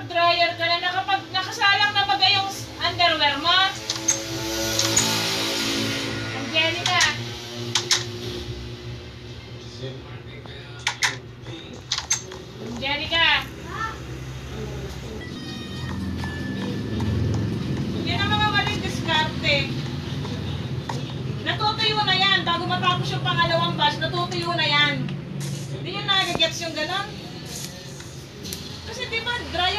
Nakapag-dryer ka na, nakapag nakasalang na ba yung underwear mo? Angelica, Angelica. Yan ang mga maling diskarte. Natutuyo na yan. Bago matapos yung pangalawang batch, natutuyo na yan. Hindi nyo nagagets yung ganon. Kasi di ba, dry